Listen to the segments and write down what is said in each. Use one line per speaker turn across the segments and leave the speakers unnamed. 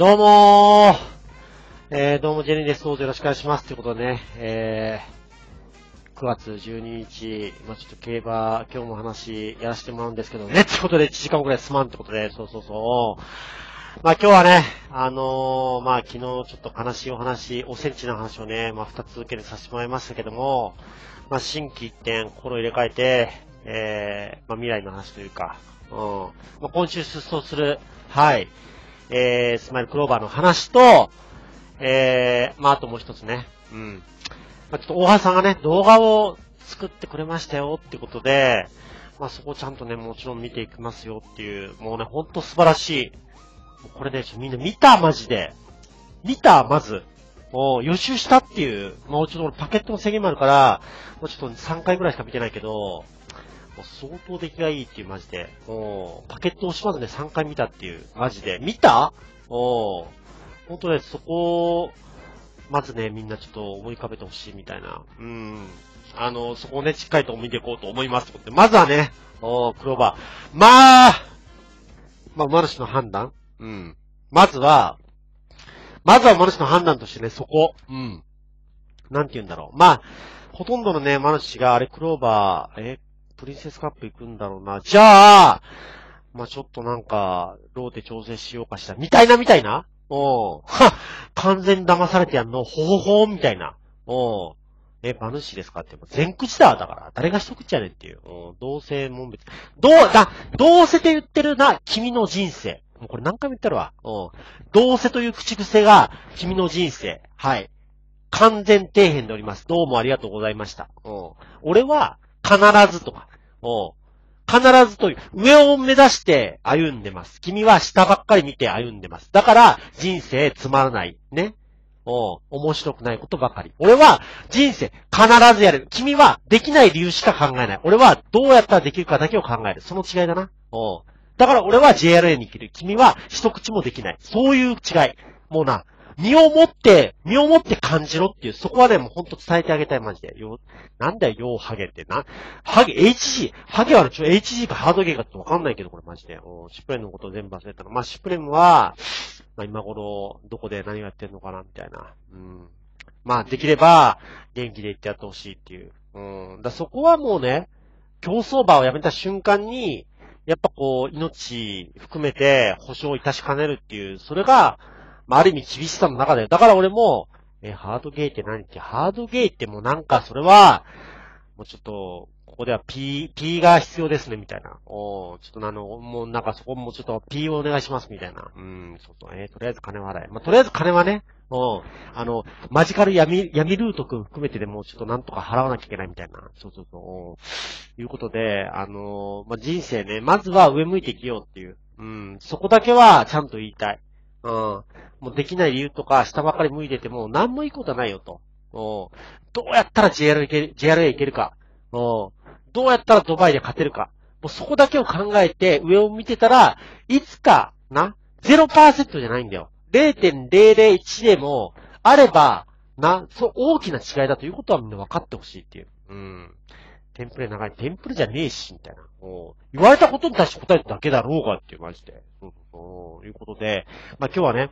どうもー。えー、どうもジェニーです。どうぞよろしくお願いします。ということでね、えー、9月12日、まあちょっと競馬、今日も話やらせてもらうんですけどね、ってことで1時間くらいすまんってことで、そうそうそう。まあ今日はね、あのー、まあ昨日ちょっと悲しいお話、おセンチの話をね、まあ2つ受けにさせてもらいましたけども、まあ新規一点、心入れ替えて、えー、まあ未来の話というか、うん、まあ今週出走する、はい、えー、スマイルクローバーの話と、えー、まあ、あともう一つね、うん。まあ、ちょっと大橋さんがね、動画を作ってくれましたよってことで、まあ、そこをちゃんとね、もちろん見ていきますよっていう、もうね、ほんと素晴らしい。これね、みんな見たマジで。見たまず。もう予習したっていう、もうちょっとパケットの制限もあるから、もうちょっと3回ぐらいしか見てないけど、相当出来がいいっていうマジで。もう、パケットをしまずね、3回見たっていう、マジで。見た？お本当ね、そこを、まずね、みんなちょっと思い浮かべてほしいみたいな。うん。あの、そこをね、しっかりと見ていこうと思います。まずはね、おクローバー。まあ、まあ、馬主の判断うん。まずは、まずは馬主の判断としてね、そこ。うん。なんて言うんだろう。まあ、ほとんどのね、馬主が、あれ、クローバー、え、プリンセスカップ行くんだろうな。じゃあ、まあ、ちょっとなんか、ローで調整しようかした。みたいなみたいな？おうは完全騙されてやんの、ほほほーみたいな。おうえ、馬主ですかって、全口だ、だから。誰が一口やねんっていう。おうどうせもん別。どう、だ、どうせって言ってるな、君の人生。もうこれ何回も言ってるわ。おうどうせという口癖が、君の人生。はい。完全底辺でおります。どうもありがとうございました。おう俺は、必ずとか。お必ずという、上を目指して歩んでます。君は下ばっかり見て歩んでます。だから、人生つまらない。ね。お面白くないことばかり。俺は、人生必ずやる。君は、できない理由しか考えない。俺は、どうやったらできるかだけを考える。その違いだな。おだから俺は JRA に生きる。君は、一口もできない。そういう違い。もうな、身をもって、身をもって感じろっていう、そこはね、もうほんと伝えてあげたい、マジで。よ、なんだよ、ようハゲってな。ハゲ、HG。ハゲはね、ちょ、HG かハードゲーかってわかんないけど、これマジで。おシュプレムのこと全部忘れたの。まあ、シュプレムは、まあ、今頃、どこで何をやってんのかな、みたいな。うん。まあ、できれば、元気で言ってやってほしいっていう。うん。だそこはもうね、競走馬をやめた瞬間に、やっぱこう、命含めて保証いたしかねるっていう、それが、まあ、ある意味厳しさの中で。だから俺も、え、ハードゲーって何って、ハードゲーってもうなんか、それは、もうちょっと、ここでは P、P が必要ですね、みたいな。おちょっとあの、もうなんかそこもちょっと P をお願いします、みたいな。うん、そうそう、えー、とりあえず金払え。まあ、とりあえず金はね、うん、あの、マジカル闇、闇ルート君含めてでもちょっとなんとか払わなきゃいけないみたいな。そうそうそう。いうことで、あのまあ、人生ね、まずは上向いて生きようっていう。うん、そこだけはちゃんと言いたい。うん。もうできない理由とか、下ばかり向いてても、何もいいことはないよと。うん。どうやったら JR 行ける、JRA 行けるか。うん。どうやったらドバイで勝てるか。もうそこだけを考えて、上を見てたら、いつか、な、0%じゃないんだよ。0.001でも、あれば、な、そう、大きな違いだということはみんな分かってほしいっていう。うん。テンプレ長い。テンプレじゃねえし、みたいな。お言われたことに対して答えただけだろうがっていう、マジで。うそう、いうことで、まあ今日はね、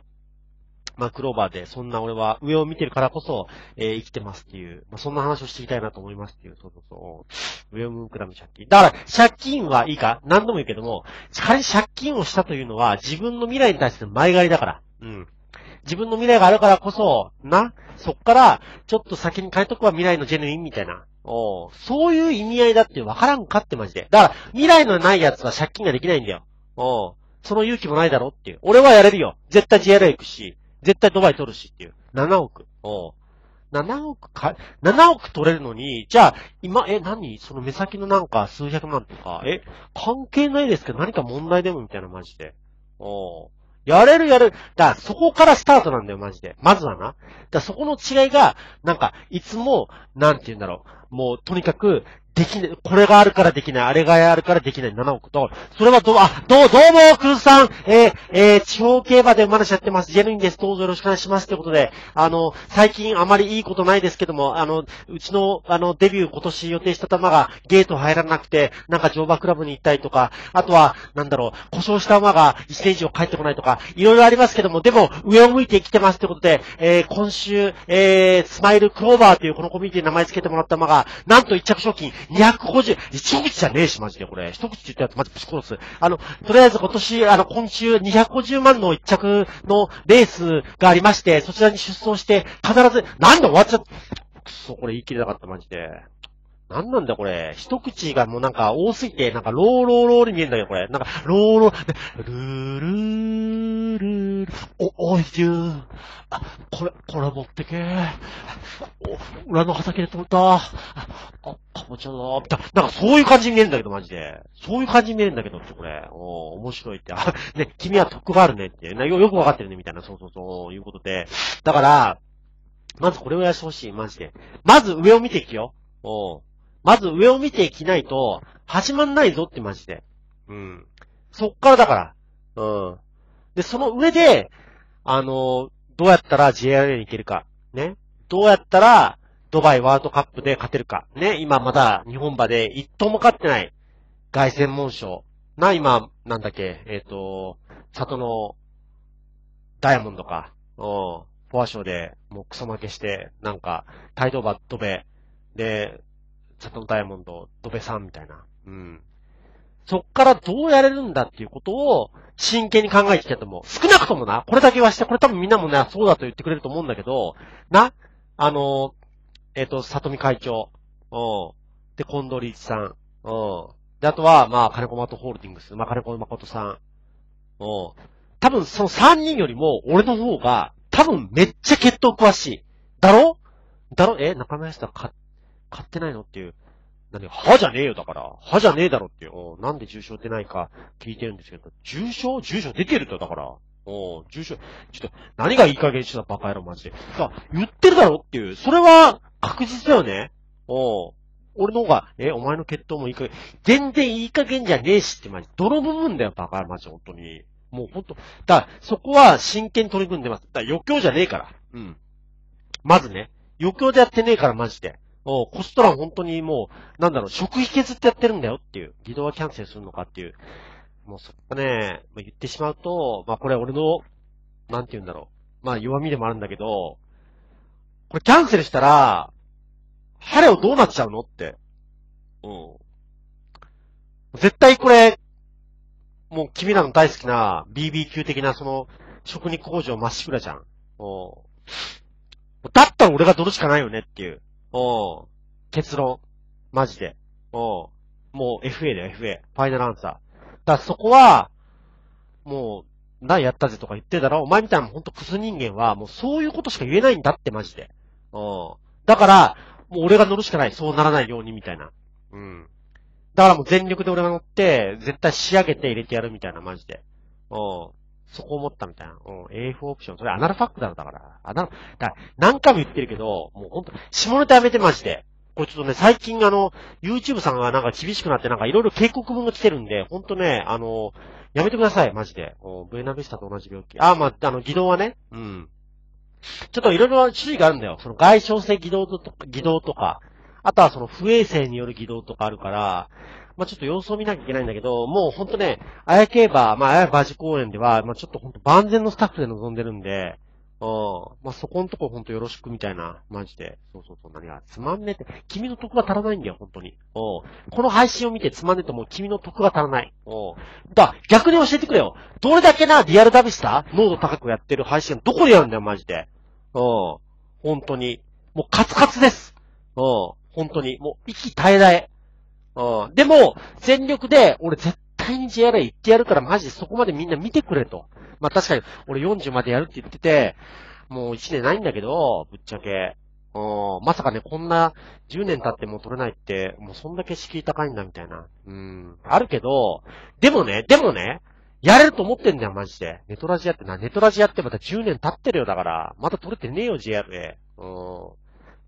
まあクローバーで、そんな俺は上を見てるからこそ、えー生きてますっていう、まあそんな話をしていきたいなと思いますっていう、そうそうそう。上を向くため借金。だから、借金はいいか？何度も言うけども、仮に借金をしたというのは、自分の未来に対しての前借りだから。うん。自分の未来があるからこそ、な、そっから、ちょっと先に変えとくわ、未来のジェヌインみたいな。おうそういう意味合いだって分からんかってマジで。だから、未来のない奴は借金ができないんだよ。おうその勇気もないだろっていう。俺はやれるよ。絶対 JRA 行くし、絶対ドバイ取るしっていう。7億。おう7億か、7億取れるのに、じゃあ、今、え、何？その目先のなんか数百万とか、え、関係ないですけど何か問題でもみたいなマジで。おうやれるやる。だからそこからスタートなんだよ、マジで。まずはな。だからそこの違いが、なんか、いつも、なんて言うんだろう。もう、とにかく、できない、これがあるからできない、あれがあるからできない。7億。と、それはどう、あ、どう、どうも、クルさん、えー、えー、地方競馬で馬主やってます。ジェヌインです。どうぞよろしくお願いします。ということで、あの、最近あまりいいことないですけども、あの、うちの、あの、デビュー今年予定した馬がゲート入らなくて、なんか乗馬クラブに行ったりとか、あとは、なんだろう、故障した馬が1年以上帰ってこないとか、いろいろありますけども、でも、上を向いて生きてます。ということで、えー、今週、えー、スマイルクローバーというこのコミュニティに名前付けてもらった馬が、なんと一着賞金。250、一口じゃねえし、マジでこれ。一口って言ったやつマジぶち殺す。あの、とりあえず今年、あの、今週250万の一着のレースがありまして、そちらに出走して、必ず、なんで終わっちゃった、くそ、これ言い切れなかった、マジで。なんなんだこれ。一口がもうなんか多すぎて、なんかローローローに見えるんだけど、これ。なんか、ローロー、ルールールールお、おいしゅー。あ、これ、これ持ってけー。お、裏の畑で取れた。あ、かぼちゃだー。みたいな。なんかそういう感じに見えるんだけど、マジで。そういう感じに見えるんだけど、これ。お面白いって。あ、ね、君は得があるねって。よ、よくわかってるね、みたいな。そうそうそう、いうことで。だから、まずこれをやってほしい、マジで。まず上を見ていきよ。おまず上を見ていきないと、始まんないぞってマジで。うん。そっからだから。うん。で、その上で、あの、どうやったら JRA に行けるか。ね。どうやったら、ドバイワールドカップで勝てるか。ね。今まだ日本馬で一頭も勝ってない。凱旋門賞。な、今、なんだっけ、えっ、ー、と、里の、ダイヤモンドか。うん。フォア賞で、もうクソ負けして、なんか、タイトバットベ、で、サトダイヤモンド、ドベさんみたいな。うん。そっからどうやれるんだっていうことを真剣に考えてきたと思う。少なくともな、これだけはして、これ多分みんなもね、そうだと言ってくれると思うんだけど、な、あの、えっ、ー、と、里見会長、うん。で、近藤理一さん、うん。で、あとは、まあ、金子マトホールディングス、まあ、金子誠さん、うん。多分その3人よりも、俺の方が、多分めっちゃ血統詳しい。だろ？だろ？え？中村康太買買ってないのっていう。何歯じゃねえよ、だから。歯じゃねえだろっていう。なんで重症出ないか聞いてるんですけど、重症？重症出てると、だから。お重症、ちょっと、何がいい加減してたバカ野郎マジで。さ、言ってるだろっていう。それは、確実だよね。お俺の方が、え、お前の血統もいい加減、全然いい加減じゃねえしってマジ、泥部分だよ、バカ野郎マジ、本当に。もうほんと、だそこは真剣取り組んでます。だ余興じゃねえから。うん。まずね、余興でやってねえから、マジで。おコスト欄本当にもう、なんだろう、食費削ってやってるんだよっていう。移動はキャンセルするのかっていう。もうそこね、言ってしまうと、まあこれ俺の、なんて言うんだろう。まあ弱みでもあるんだけど、これキャンセルしたら、晴れをどうなっちゃうのって。うん。絶対これ、もう君らの大好きな BBQ 的なその、食肉工場まっしぐらじゃん。うん。だったら俺が取るしかないよねっていう。うん。結論。マジで。うん。もう FA だよ、FA。ファイナルアンサー。だからそこは、もう、何やったぜとか言ってたら、お前みたいなほんとクズ人間は、もうそういうことしか言えないんだって、マジで。うん。だから、もう俺が乗るしかない。そうならないように、みたいな。うん。だからもう全力で俺が乗って、絶対仕上げて入れてやるみたいな、マジで。うん。そこ思ったみたいな。うん、AF オプション。それアナルファックだろ、だから。アナル、だ何回も言ってるけど、もうほんと、下ネタやめてマジで。これちょっとね、最近あの、YouTube さんがなんか厳しくなってなんかいろいろ警告文が来てるんで、ほんとね、あの、やめてください、マジで。ブエナビスタと同じ病気。あ、まあ、あの、偽動はね。うん。ちょっといろいろ種類があるんだよ。その外傷性偽動とか、偽動とか、あとはその不衛生による偽動とかあるから、まあ、ちょっと様子を見なきゃいけないんだけど、もうほんとね、あやけば、まあ、あやバジ公園では、まあ、ちょっとほんと万全のスタッフで臨んでるんで、うん。まあ、そこんとこほんとよろしくみたいな、マジで。そうそうそう、何が、つまんねえって、君の得が足らないんだよ、ほんとに。うん。この配信を見てつまんねえともう君の得が足らない。うん。だ、逆に教えてくれよ。どれだけな、リアルダビスタ濃度高くやってる配信どこでやるんだよ、マジで。うん。本当に。もうカツカツです。うん。本当に。もう、息絶え絶え。でも、全力で、俺絶対に JRA 行ってやるからマジでそこまでみんな見てくれと。まあ確かに、俺40までやるって言ってて、もう1年ないんだけど、ぶっちゃけ。まさかね、こんな10年経っても取れないって、もうそんだけ敷居高いんだみたいな。うん。あるけど、でもね、でもね、やれると思ってんだよ、マジで。ネトラジやってな、ネトラジやってまた10年経ってるよ、だから。まだ取れてねえよ、JRA。うん。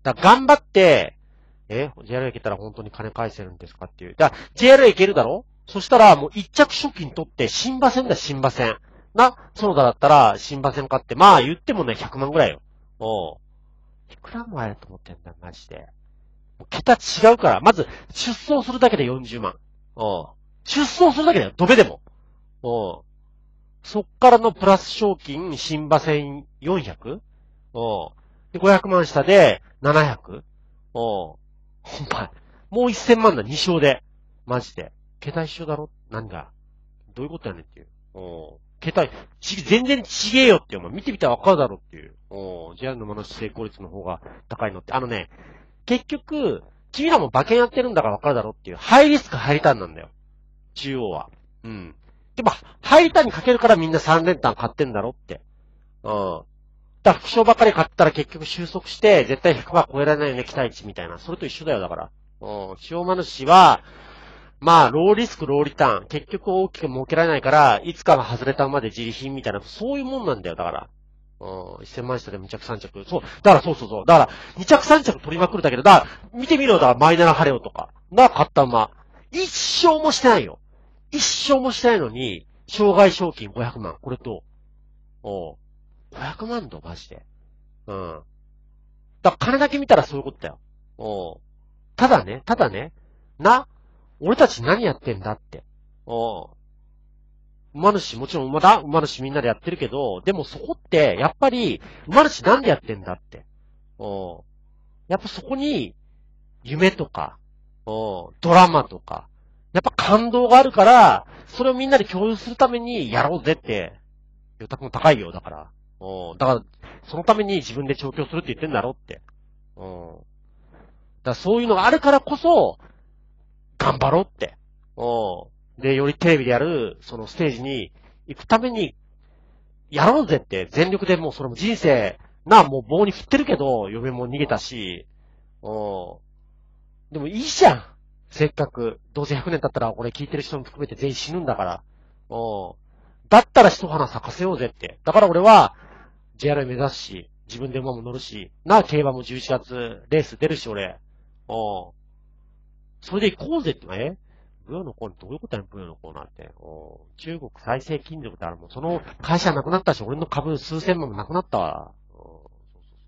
だ頑張って、え ?JR 行けたら本当に金返せるんですかっていう。だ JR 行けるだろ？そしたらもう一着賞金取って、新馬戦だ、新馬戦。な、園田だったら、新馬戦買って、まあ言ってもね、100万ぐらいよ。おう。いくらもあると思ってんだ、マジで。桁違うから、まず、出走するだけで40万。おう。出走するだけだよ、ドベでも。おう。そっからのプラス賞金、新馬戦 400? おう。で、500万下で、700? おう。ほんま、もう1000万だ、2勝で。マジで。桁一緒だろ？何が？どういうことやねんっていう。おう。桁、ち、全然違えよって、お前見てみたらわかるだろっていう。お JR のもの成功率の方が高いのって。あのね、結局、君らも馬券やってるんだからわかるだろっていう。ハイリスクハイリターンなんだよ。中央は。うん。でも、ハイリターンにかけるからみんな3連単買ってんだろって。うん。だ副賞ばっかり買ったら結局収束して、絶対100%超えられないよね、期待値みたいな。それと一緒だよ、だから。うん。塩マヌシは、まあ、ローリスク、ローリターン。結局大きく儲けられないから、いつかが外れたまで自利品みたいな、そういうもんなんだよ、だから。うん、1000万下で2着3着。そう。だからそうそうそう。だから、2着3着取りまくるだけど、だから、見てみろ、だからマイナラハレオとか。な、買った馬。一生もしてないよ。一生もしてないのに、障害賞金500万。これと、お500万度、マジで。うん。だから金だけ見たらそういうことだよ。おただね、ただね、な、俺たち何やってんだって。お馬主、もちろん馬だ、馬主みんなでやってるけど、でもそこって、やっぱり、馬主なんでやってんだって。おやっぱそこに、夢とか、おドラマとか、やっぱ感動があるから、それをみんなで共有するためにやろうぜって、予託も高いよ、だから。だから、そのために自分で調教するって言ってんだろって。うん。だからそういうのがあるからこそ、頑張ろうって。おで、よりテレビでやる、そのステージに行くために、やろうぜって、全力でもうそれも人生、な、もう棒に振ってるけど、嫁も逃げたし、おでもいいじゃん。せっかく、どうせ100年経ったら、俺聞いてる人も含めて全員死ぬんだから。おだったら一花咲かせようぜって。だから俺は、JR 目指すし、自分で馬も乗るし、な、競馬も11月、レース出るし、俺。おうそれで行こうぜって、えブヨのコーナーどういうことやねん、ブヨのコーナーって。お中国再生金属ってあるもん。その会社なくなったし、俺の株数千万もなくなったわ。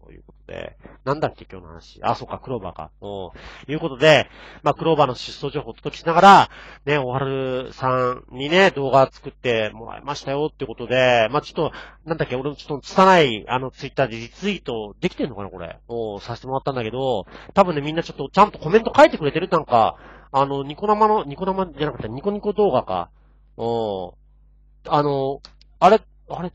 ということで、なんだっけ今日の話。あ、そっか、クローバーか。ということで、まあ、クローバーの出走情報をお届けしながら、ね、おはるさんにね、動画作ってもらいましたよってことで、まあ、ちょっと、なんだっけ、俺ちょっと拙い、あの、ツイッターでリツイートできてんのかな、これ。をさせてもらったんだけど、多分ね、みんなちょっとちゃんとコメント書いてくれてるなんか、あの、ニコ生の、ニコ生じゃなかった、ニコニコ動画か。おあの、あれ、あれ、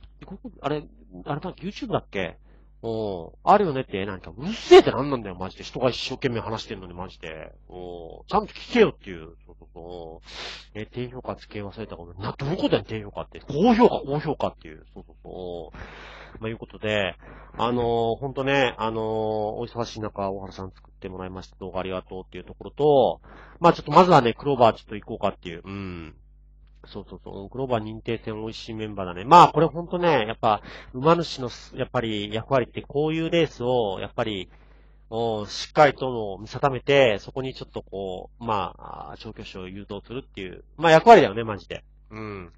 あれ、あれだ、YouTube だっけ？おあるよねって、なんか、うっせえってなんなんだよ、マジで。人が一生懸命話してんのに、マジで。おちゃんと聞けよっていう。そうそうそう。え、低評価付け忘れたこと、な、どこだよ、低評価って。高評価、高評価っていう。そうそうそう。まあ、いうことで、あのー、ほんとね、あのー、お忙しい中、大原さん作ってもらいました動画ありがとうっていうところと、まあ、ちょっとまずはね、クローバーちょっと行こうかっていう。うん。そうそうそう。グローバー認定戦美味しいメンバーだね。まあ、これほんとね、やっぱ、馬主の、やっぱり役割ってこういうレースを、やっぱり、しっかりと見定めて、そこにちょっとこう、まあ、調教師を誘導するっていう、まあ役割だよね、マジで。うん。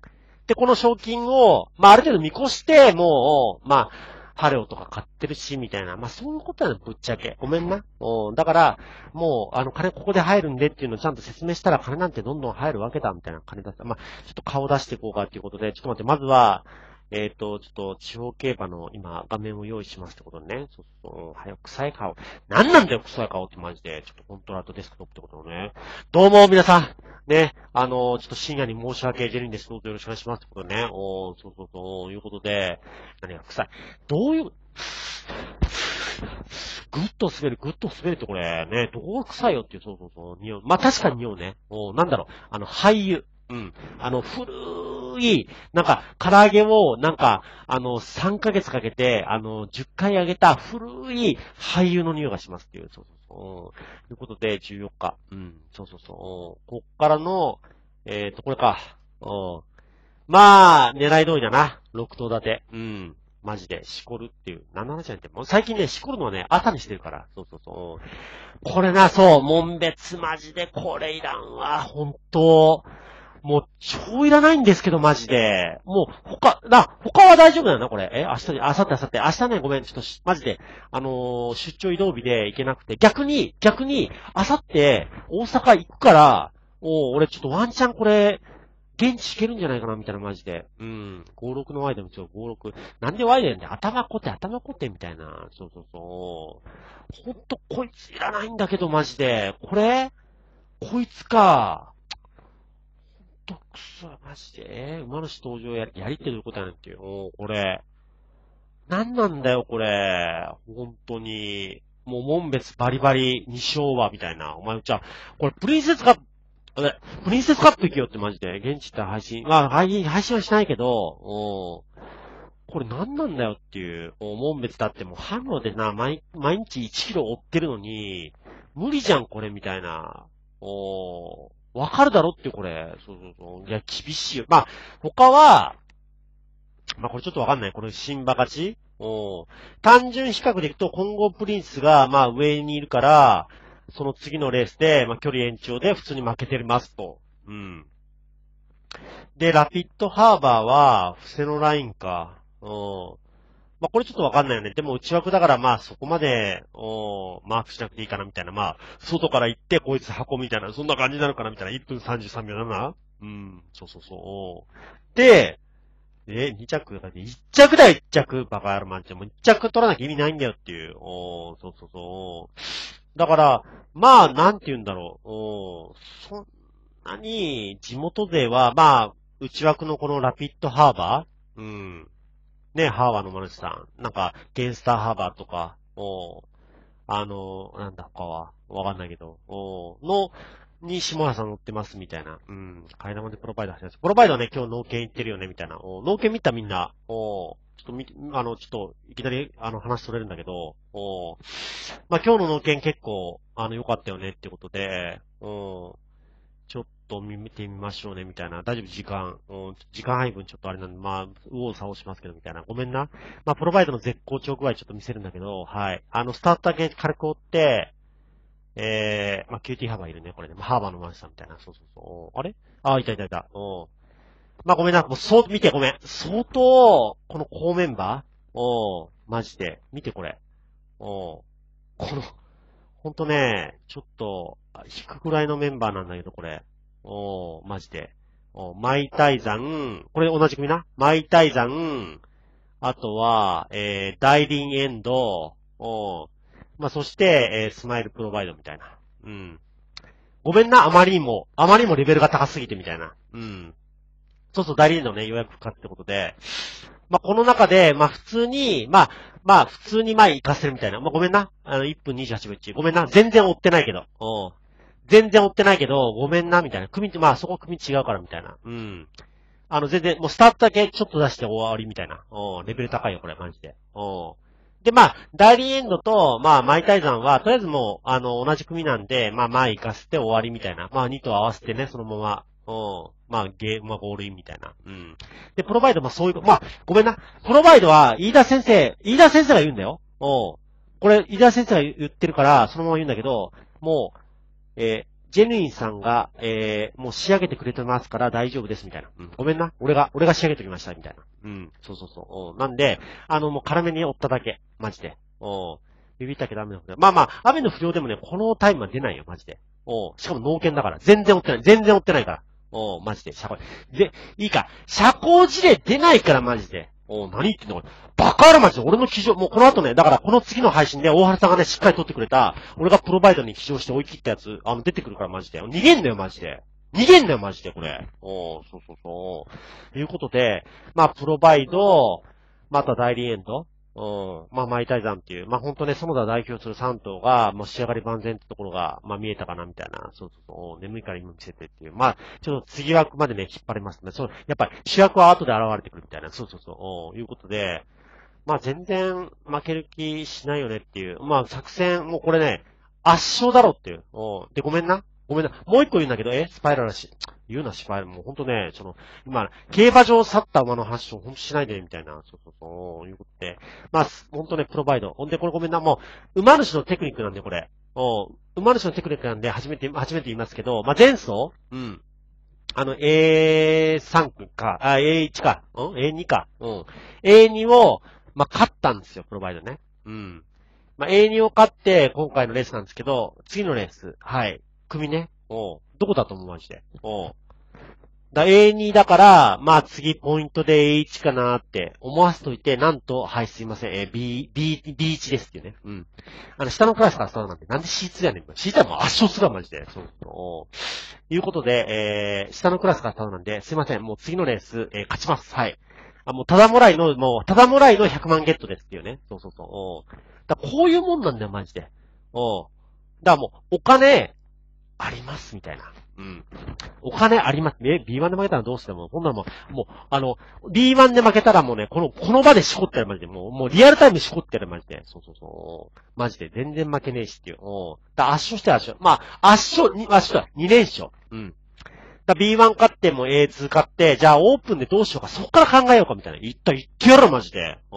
で、この賞金を、まあある程度見越して、もう、まあ、パレオとか買ってるし、みたいな。まあ、そういうことやな、ぶっちゃけ。ごめんな。うん。だから、もう、あの、金ここで入るんでっていうのをちゃんと説明したら、金なんてどんどん入るわけだ、みたいな金だった。まあ、ちょっと顔出していこうかっていうことで、ちょっと待って、まずは、えっ、ー、と、ちょっと、地方競馬の今、画面を用意しますってことね。そうそう、早く臭い顔。なんなんだよ、臭い顔ってマジで。ちょっとコントラートデスクトップってことね。どうも、皆さん。ね、あの、ちょっと深夜に申し訳ジェリンです。どうぞよろしくお願いしますってことね。おー、そうそうそう、いうことで、何が臭い。どういう、ぐっと滑る、ぐっと滑るってこれ、ね、どこが臭いよっていう、そうそうそう、匂う。まあ、確かに匂うね。おーなんだろう、あの、俳優。うん。あの、古い、なんか、唐揚げを、なんか、あの、3ヶ月かけて、あの、10回揚げた古い俳優の匂いがしますっていう、そうそうそう。ということで、14日。うん、そうそうそう。こっからの、えーと、これか。うん。まあ、狙い通りだな。6頭立て。うん。マジで、しこるっていう。何の話じゃんって。もう最近ね、しこるのはね、朝にしてるから。そうそうそう。これな、そう、門別マジで、これいらんわ。本当もう、超いらないんですけど、マジで。もう、他、な、他は大丈夫だよな、これ？え、明日に、明後日、明後日。明日ね、ごめん、ちょっと、マジで、あのー、出張移動日で行けなくて。逆に、逆に、明後日、大阪行くから、お俺ちょっとワンチャンこれ、現地行けるんじゃないかな、みたいな、マジで。うん。56の Y でもちょ、56。なんで Y だよね頭こて、頭こて、みたいな。そうそうそう。ほんと、こいついらないんだけど、マジで。これ？こいつか。と、くそ、マジで。えー、馬主登場やり、やりってどういうことやねんっていう。おこれ。なんなんだよ、これ。本当に。もう、門別バリバリ、二勝は、みたいな。お前、じゃあ、これ、プリンセスカップ、あれ、プリンセスカップ行けよってマジで。現地って配信。まあ、配信、はしないけど、おこれ何なんだよっていう。お門別だってもう、反応でな、毎、毎日1キロ追ってるのに、無理じゃん、これ、みたいな。おわかるだろってこれ。そうそうそう。いや、厳しいよ。まあ、他は、まあ、これちょっとわかんない。これ、新馬勝ち？お単純比較でいくと、混合プリンスが、まあ、上にいるから、その次のレースで、まあ、距離延長で普通に負けてますと。うん。で、ラピッドハーバーは、伏せのラインか。うん。まあ、これちょっとわかんないよね。でも内枠だからまあそこまで、おーマークしなくていいかなみたいな。まあ、外から行ってこいつ箱みたいな、そんな感じになるかなみたいな。1分33秒だな。うん、そうそうそう。で、え、2着だって1着だよ、1着。バカ野郎マンチャもう1着取らなきゃ意味ないんだよっていう。おーそうそうそう。だから、まあ、なんて言うんだろう。おそんなに、地元勢は、まあ、内枠のこのラピッドハーバー？うん。ね、ハーバーのマルチさん。なんか、ゲンスターハーバーとか、おあの、なんだ、他は、わかんないけど、おの、に下原さん乗ってますみたいな。うん。階段までプロバイド走ります。プロバイドはね、今日農研行ってるよね、みたいな。お農研見たみんな。おちょっとみ、あの、ちょっと、いきなり、あの、話取れるんだけど、おまあ、今日の能検結構、あの、良かったよねってことで、うん。ちょっと見てみましょうね、みたいな。大丈夫、時間。うん、時間配分ちょっとあれなんで、まあ、右往左往しますけど、みたいな。ごめんな。まあ、プロバイドの絶好調具合ちょっと見せるんだけど、はい。あの、スタートだけ軽く追って、えー、まあ、キューティーハーバーいるね、これね。まあ、ハーバーのマンションみたいな。そうそうそう。あれ？あ、いたいたいた。うん。まあ、ごめんな。もう、そう、見てごめん。相当、この好メンバー？おマジで。見てこれ。おこの、ほんとね、ちょっと、引くくらいのメンバーなんだけど、これ。おーマジで。おーマイタイザン、これ同じ組な？マイタイザン、あとは、えー、ダイリンエンド、おーまあ、そして、えー、スマイルプロバイドみたいな。うん。ごめんな、あまりにも、あまりにもレベルが高すぎてみたいな。うん。そうそう、代理人のね、予約かってことで、まあ、この中で、まあ、普通に、まあ、まあ、普通に前行かせるみたいな。まあ、ごめんな。あの、1分28秒1。ごめんな。全然追ってないけど。うん。全然追ってないけど、ごめんな、みたいな。組、まあ、そこ組違うから、みたいな。うん。あの、全然、もうスタートだけちょっと出して終わりみたいな。うん。レベル高いよ、これ、マジで。うん。で、まあ、ダイリーエンドと、まあ、マイタイザンは、とりあえずもう、あの、同じ組なんで、まあ、前行かせて終わりみたいな。まあ、2と合わせてね、そのまま、うん。まあ、ゲーム、まあ、ゴールインみたいな。うん。で、プロバイド、まあ、そういう、まあ、ごめんな。プロバイドは、飯田先生、飯田先生が言うんだよ。うん。これ、飯田先生が言ってるから、そのまま言うんだけど、もう、えー、ジェヌインさんが、えー、もう仕上げてくれてますから大丈夫です、みたいな。うん、ごめんな。俺が、俺が仕上げておきました、みたいな。うん、そうそうそう。なんで、あの、もう辛めに追っただけ。マジで。おビビったけど雨の不良。まあまあ、雨の不良でもね、このタイムは出ないよ、マジで。おしかも農研だから。全然追ってない。全然追ってないから。おマジで、社交。で、いいか。社交事例出ないから、マジで。お何言ってんの？これ。バカあるマジで。俺の騎乗、もうこの後ね、だからこの次の配信で大原さんがね、しっかり撮ってくれた、俺がプロバイドに騎乗して追い切ったやつ、あの、出てくるからマジで。逃げんなよ、マジで。逃げんなよ、マジで、これ。おそうそうそう。ということで、まあ、プロバイド、また代理エンド、うん。まあ、マイタイザンっていう、まあ、ほんとね、園田代表する3頭が、もう仕上がり万全ってところが、まあ、見えたかな、みたいな。そうそうそう。眠いから今見せてっていう。まあ、ちょっと次枠までね、引っ張りますね。そう、やっぱり主役は後で現れてくるみたいな。そうそうそう。いうことで、まあ、全然負ける気しないよねっていう。まあ、作戦、もうこれね、圧勝だろっていう。で、ごめんな。ごめんな。もう一個言うんだけど、えスパイラルだし。いうような失敗もうほんとね、その、今、競馬場去った馬の話をほんとしないで、みたいな、そうそうそう、いうことで。まあ、ほんとね、プロバイド。ほんで、これごめんな、もう、馬主のテクニックなんで、これ。お馬主のテクニックなんで、初めて、初めて言いますけど、まあ、前走うん。あの、A3 か、あ、A1 か、うん ?A2 か。うん。A2 を、まあ、勝ったんですよ、プロバイドね。うん。まあ、A2 を勝って、今回のレースなんですけど、次のレース、はい。組ね。おどこだと思うマジで？おだ A2 だから、まあ次ポイントで A1 かなって思わせといて、なんと、はい、すいません、えー、B、B、B1 ですっていうね。うん。あの、下のクラスからスタートなんで、なんで C2 やねん。C2 はもう圧勝するわ、マジで。そうそう。いうことで、えー、下のクラスからスタートなんで、すいません、もう次のレース、えー、勝ちます。はい。あ、もう、ただもらいの、もう、ただもらいの100万ゲットですっていうね。そうそうそう。おだこういうもんなんだよ、マジで。おだからもう、お金、あります、みたいな。うん。お金あります。え、B1 で負けたらどうしても、ほんなもう、もう、あの、B1 で負けたらもうね、この、この場でしこってやるマジで、もう、もうリアルタイムしこってやるマジで。そうそうそう。マジで、全然負けねえしっていう。うん。だ圧勝して圧勝。まあ、圧勝、に、圧勝だ。2連勝。うん。だ B1 勝っても A2 勝って、じゃあオープンでどうしようか、そっから考えようかみたいな。言った、言ってやろ、マジで。う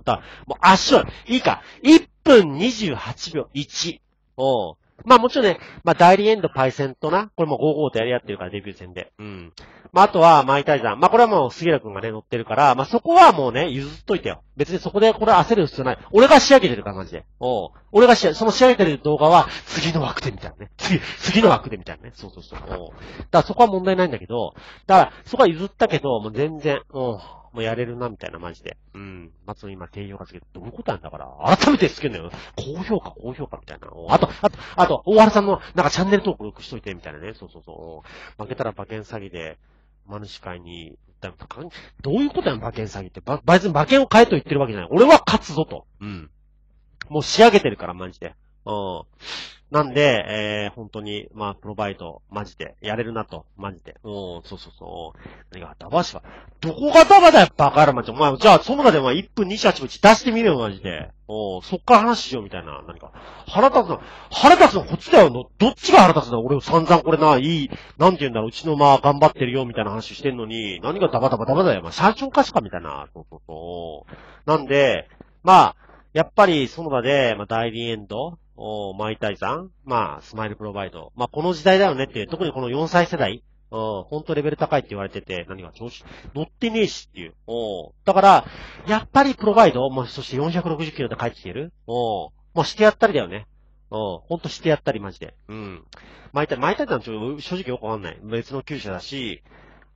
ん。だもう圧勝。いいか。1分28秒1。うん。まあもちろんね、まあ代理エンドパイセンとな、これも5-5とやり合ってるからデビュー戦で。うん。まああとは、マイタイザン。まあこれはもう杉浦くんがね、乗ってるから、まあそこはもうね、譲っといてよ。別にそこでこれ焦る必要ない。俺が仕上げてるからマジで。おう俺が仕その仕上げてる動画は、次の枠でみたいなね。次、次の枠でみたいなね。そうそうそう。おうだからそこは問題ないんだけど、だからそこは譲ったけど、もう全然、おう。もうやれるな、みたいな、マジで。うん。松野今、低評価つけて、どういうことなんだから、改めてつけんのよ。高評価、高評価、みたいな。あと、あと、あと、大原さんの、なんかチャンネル登録しといて、みたいなね。そうそうそう。負けたら馬券詐欺で、マヌシ会に、どういうことやん、馬券詐欺って。ば、別に馬券を変えと言ってるわけじゃない。俺は勝つぞと。うん。もう仕上げてるから、マジで。うん。なんで、えー、本当に、まあ、プロバイド、マジで、やれるなと、マジで。うん、そうそうそう。何が、ダバシは、どこがダバだよ、バカ野郎マジ。お前、じゃあ、その中でお前1分28分出してみるよ、マジで。おそっから話しよう、みたいな。何か。腹立つの、腹立つのこっちだよ。のどっちが腹立つの？俺を散々これな、いい、なんて言うんだろう、うちのまあ頑張ってるよ、みたいな話してんのに、何がダバダバダバだよ、まあ、社長かしか、みたいな。そうそうそう。なんで、まあ、やっぱり、その場で、まあ、代理エンド、おマイタイさんまあ、スマイルプロバイド。まあ、この時代だよねって、特にこの4歳世代、うん、ほんとレベル高いって言われてて、何が調子、乗ってねえしっていう。おだから、やっぱりプロバイド、もうそして460キロで帰ってきてる？おもうしてやったりだよね。うん、ほんとしてやったりマジで。うん。マイタイ、マイタイさんちょ正直よくわかんない。別の厩舎だし、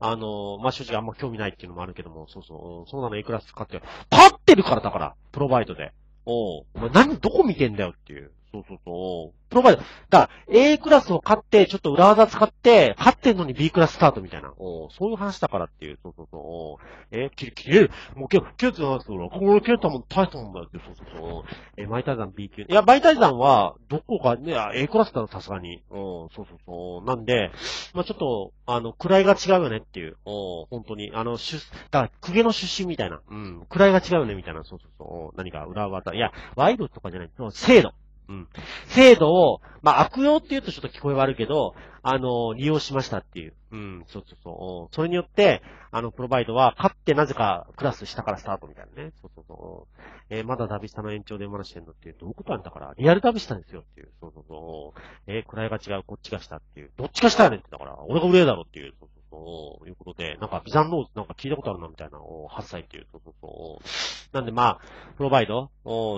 あのまあ、正直あんま興味ないっていうのもあるけども、そうそう、そうなのいくら使って、勝ってるからだから、プロバイドで。おお前何、どこ見てんだよっていう。そうそうそう。プロバイド。だから、A クラスを買って、ちょっと裏技使って、勝ってんのに B クラススタートみたいな。おそういう話だからっていう。そうそうそう。えー、切れ、切れる。もう切れ、切れてないですよ。これ切れたもん大したもんだよって。そうそうそう。えー、マイタイザン B 級。いや、マイタイザンは、どこかね、A クラスだろ、さすがに。うん、そうそうそう。なんで、まあちょっと、あの、位が違うよねっていう。お本当に。あの、出、だから、公家の出身みたいな。うん、位が違うよねみたいな。そうそうそう。何か裏技。いや、ワイドとかじゃない。制度。うん。制度を、まあ、悪用って言うとちょっと聞こえ悪いけど、あの、利用しましたっていう。うん、そうそうそう。それによって、あの、プロバイドは、勝ってなぜかクラス下からスタートみたいなね。そうそうそう。えー、まだダビスタの延長で生まれしてんのっていう、どういうことなんだから、リアルダビスタですよっていう。そうそうそう。えー、位が違う、こっちが下っていう。どっちが下やねんってだから、俺が上だろっていう。そうということで、なんかビザンノーズなんか聞いたことあるなみたいな、8歳っていう、そうそうそう。なんでまあ、プロバイド、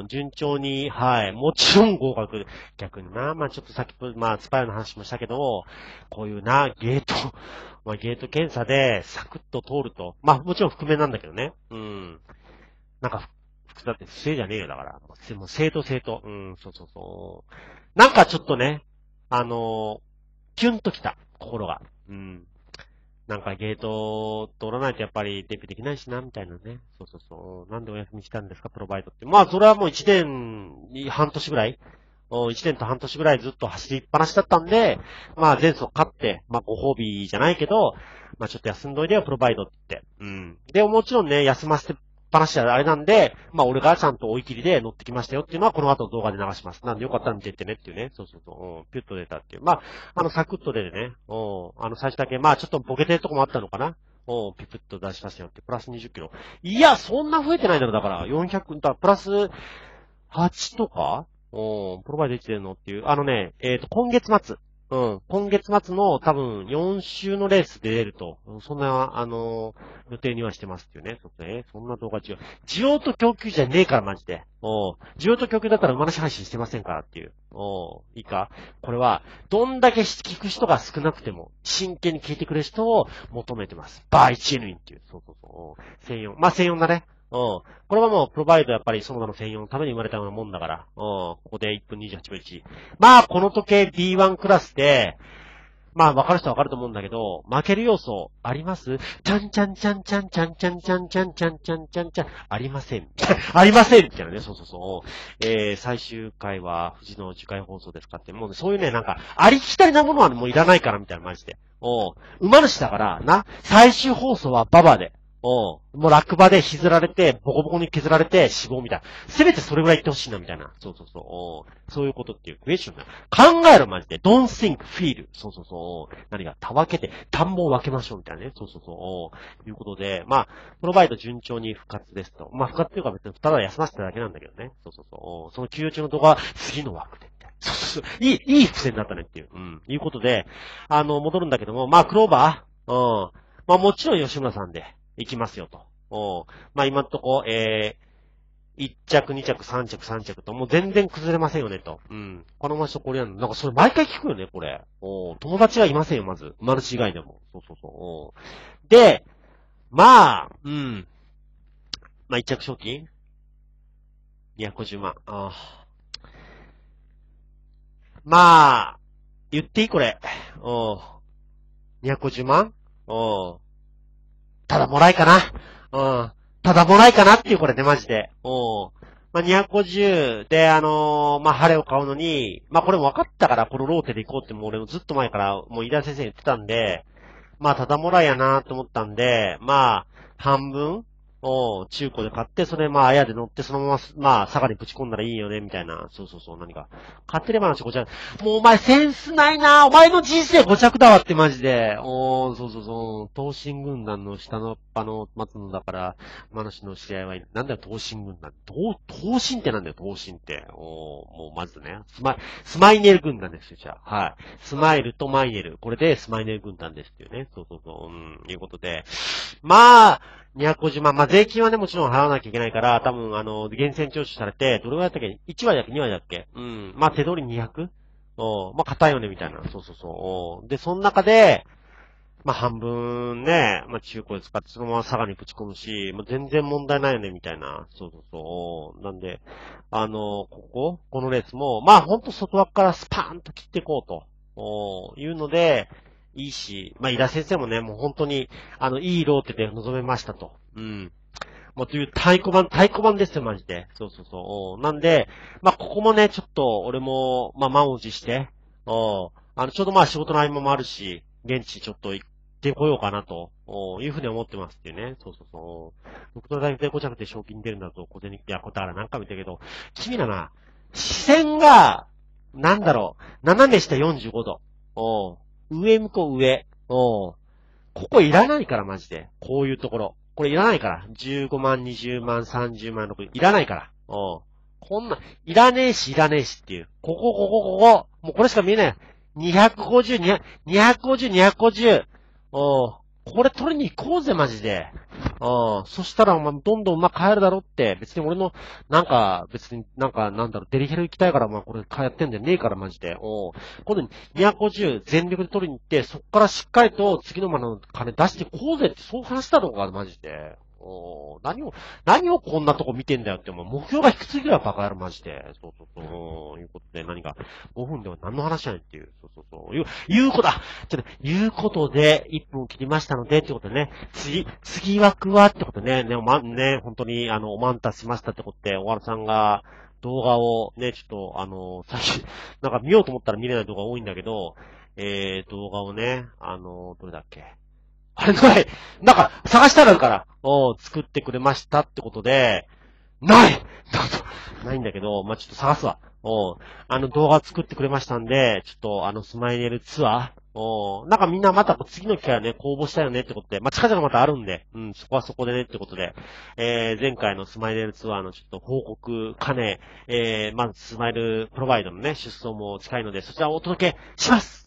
順調に、はい、もちろん合格。逆にな、まあちょっとさっき、まあスパイの話もしたけど、こういうな、ゲート、まあゲート検査でサクッと通ると、まあもちろん覆面なんだけどね。うん。なんか、だって不正じゃねえよ、だから。もう正当正当。うん、そうそうそう。なんかちょっとね、あのー、キュンときた、心が。うん。なんかゲート通らないとやっぱりデビューできないしな、みたいなね。そうそうそう。なんでお休みしたんですか、プロバイドって。まあ、それはもう1年、半年ぐらい ?1 年と半年ぐらいずっと走りっぱなしだったんで、まあ、前走勝って、まあ、ご褒美じゃないけど、まあ、ちょっと休んどいでよ、プロバイドって。うん。で、もちろんね、休ませてぱなしであれなんで、まあ俺がちゃんと追い切りで乗ってきましたよっていうのはこの後の動画で流します。なんでよかったら見てってねっていうね。そうそうそう。ピュッと出たっていう。まあ、あの、サクッと出てね。うん、あの、最初だけ、まあちょっとボケてるとこもあったのかな。うん、ピプッと出しましたよって、プラス20キロ。いや、そんな増えてないだろ、だから。400、だプラス8とか？うん、プロバイドできてるのっていう。あのね、えっ、ー、と、今月末。うん。今月末の多分4週のレースで出ると、そんな、あのー、予定にはしてますっていうね。そね。そんな動画違う。需要と供給じゃねえからマジで。お需要と供給だったら馬主配信してませんからっていう。おいいか？これは、どんだけ聞く人が少なくても、真剣に聞いてくれる人を求めてます。バイチェヌインっていう。そうそうそう。専用。まあ、専用だね。うん。これはもう、プロバイドやっぱりその他の専用のために生まれたようなもんだから。うん。ここで1分28秒1。まあ、この時計 B1 クラスで、まあ、わかる人はわかると思うんだけど、負ける要素あります？ちゃんちゃんちゃんちゃんちゃんちゃんちゃんちゃんちゃんちゃんちゃんちゃん、ありません。ありませんみたいなね、そうそうそう。えー、最終回は富士の次回放送ですかって、もうね、そういうね、なんか、ありきたりなものはもういらないからみたいな、マジで。おう、馬主だから、な、最終放送はババで。おもう落馬でひずられて、ボコボコに削られて死亡みたいな。せめてそれぐらい言ってほしいな、みたいな。そうそうそう。おそういうことっていうクエスチョンだ。考えろ、マジで。don't think, feel. そうそうそう。何か、たわけて、田んぼを分けましょう、みたいなね。そうそうそう。いうことで、まあ、プロバイド順調に復活ですと。まあ、復活っていうか別に、ただ休ませただけなんだけどね。そうそうそう。その休養中の動画は、次の枠で。そうそうそう。いい、いい伏線だったねっていう。うん。いうことで、あの、戻るんだけども、まあ、クローバーうん。まあ、もちろん吉村さんで。行きますよと。おまあ今んとこ、えー、1着、2着、3着、3着と、もう全然崩れませんよね、と。うん。この場所これやるの。なんかそれ毎回聞くよね、これ。お友達がいませんよ、まず。マルチ以外でも。そうそうそう。おで、まあ、うん。まあ1着賞金 ?250 万。ああ。まあ、言っていいこれ。お250万？おただもらいかな。うん。ただもらいかなっていうこれね、マジで。うん。まあ、250で、あのー、まあ、晴れを買うのに、まあ、これも分かったから、このローテで行こうってもう俺もずっと前から、もう井田先生言ってたんで、まあ、ただもらいやなと思ったんで、まあ、半分を中古で買って、それまあ、あやで乗って、そのまま、まあ、佐賀にぶち込んだらいいよね、みたいな。そうそうそう、何か。買ってれば話ごちゃもうお前センスないなお前の人生ごちゃくだわってマジで。おー、そうそうそう。東進軍団の下のっぱの松野だから、話の試合は、なんだよ、東進軍団。東、東進ってなんだよ、東進って。おー、もうまずね。スマイ、スマイネル軍団ですよ、じゃあ。はい。スマイルとマイネル。これでスマイネル軍団ですっていうね。そうそうそう。うん、いうことで。まあ、250万。まあ、税金はね、もちろん払わなきゃいけないから、多分、あの、厳選徴収されて、どれぐらいだったっけ ?1 割だっけ ?2 割だっけ？うん。まあ、手取り 200? おまあ、硬いよね、みたいな。そうそうそう。で、その中で、まあ、半分ね、まあ、中古で使ってそのまま佐賀にぶち込むし、まあ、全然問題ないよね、みたいな。そうそうそう。なんで、あの、こここのレースも、まあ、ほんと外枠からスパーンと切っていこうと、おいうので、いいし、まあ、井田先生もね、もう本当に、あの、いいローテで臨めましたと。うん。もうという太鼓判、太鼓判ですよ、マジで。そうそうそう。なんで、まあ、ここもね、ちょっと、俺も、まあ、満を持して、おあの、ちょうどまあ、仕事の合間もあるし、現地ちょっと行ってこようかなと、いうふうに思ってますっていうね。そうそうそう。僕と大体5着で賞金出るんだと、小銭、いや、こたらなんか見たけど、君だな、視線が、なんだろう、斜め下45度。お上向こう上。おここいらないから、マジで。こういうところ。これいらないから。15万、20万、30万、6いらないから。おこんな、いらねえし、いらねえしっていう。ここ、ここ、ここ。もうこれしか見えない。250、250、250。おこれ取りに行こうぜ、マジで。うん、そしたら、お前、どんどんま買えるだろって、別に俺の、なんか、別になんか、なんだろう、デリヘル行きたいから、まあ、これ帰ってんじゃねえから、マジで。お今度250全力で取りに行って、そっからしっかりと次の間の金出してこうぜって、そう話したのか、マジで。お何を、何をこんなとこ見てんだよって、もう目標が低すぎるわ、バカ野郎マジで。そうそうそう。いうことで、何か、5分では何の話やねんっていう。そうそうそう。いう、いうことだちょっと、いうことで、1分切りましたので、ってことでね、次、次枠はってことね、ね、おま、ね、本当に、あの、おまんたしましたってことで、おわらさんが、動画をね、ちょっと、あの、最初、なんか見ようと思ったら見れない動画多いんだけど、えー、動画をね、あの、どれだっけ？あれない。なんか、探したらあるから、おー作ってくれましたってことで、ない。なんとないんだけど、まあ、ちょっと探すわ。おーあの動画作ってくれましたんで、ちょっとあのスマイネルツアー、おーなんかみんなまた次の機会はね、公募したよねってことで、まあ、近々またあるんで、うん、そこはそこでねってことで、えー、前回のスマイネルツアーのちょっと報告兼ね、えー、まずスマイルプロバイドのね、出走も近いので、そちらをお届けします。